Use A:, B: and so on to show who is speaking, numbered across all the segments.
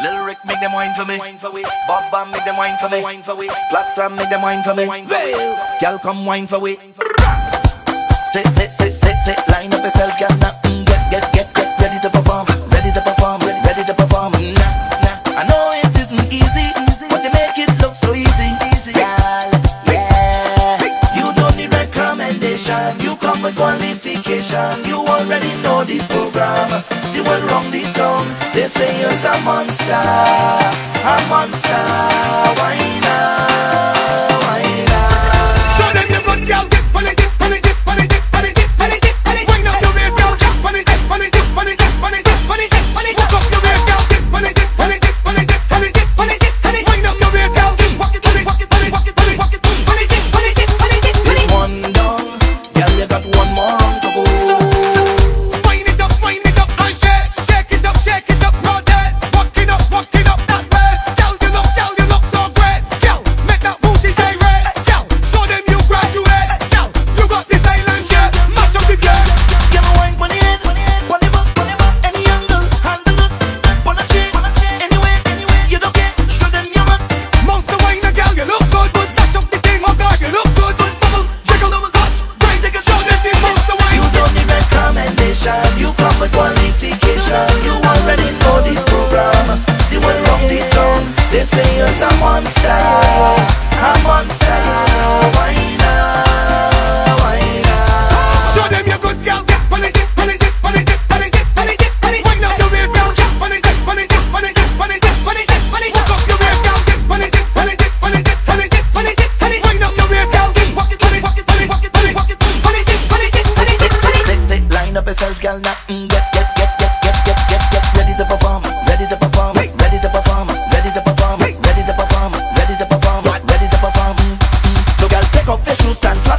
A: Lil Rick make them wine for me. Bob Bam make them wine for me. Platsam make them wine for me. Girl come wine for we. Sit, sit, sit, sit, sit. Line up yourself, girl. Now mm, get, get, get, get ready to perform. Ready to perform. Ready, ready to perform. Nah, nah. I know it isn't easy, but you make it look so easy. Girl, yeah. You don't need recommendation. You come with qualification. You already know the program. The world say you're a monster, a monster. They say
B: you're a monster, a monster. Why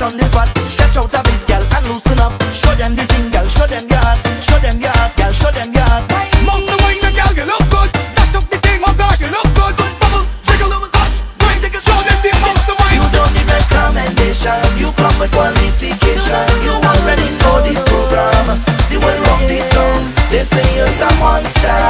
B: on
A: this
B: spot Stretch out a bit, girl, and loosen up. Show them the thing,
A: girl, show them your heart. Show them your heart, girl, show them your
B: heart. Most the girl, you look good. Dash up the thing, oh gosh, you look good. Bubble, jiggle, little touch. Wine, jiggle, show them the most the wine.
A: You don't need recommendation. You come with qualification. You already know the program. They will rock the tongue They say you're
B: someone's star.